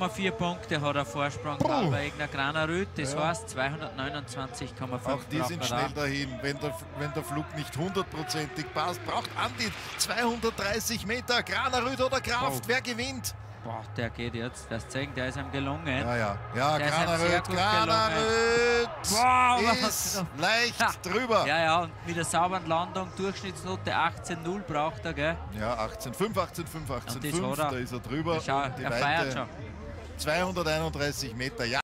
2,4 Punkte hat er Vorsprung Puh. Alba Egner Granerüt. Das Ja. heißt 229,5 Auch die sind er da. schnell dahin. Wenn der, wenn der Flug nicht hundertprozentig passt, braucht Andi 230 Meter. Granerüt oder Kraft, Oh. wer gewinnt? Boah, der geht jetzt. Das zeigen, der ist ihm gelungen. Ja, ja, ja, Granerüt Boah, was ist leicht Ha. drüber. Ja, ja, und mit der sauberen Landung, Durchschnittsnote 18,0 braucht er, gell? Ja, 18,5, 18,5, Und das 18,5, hat er. da ist er drüber. Schau, er feiert schon. 231 Meter. Ja,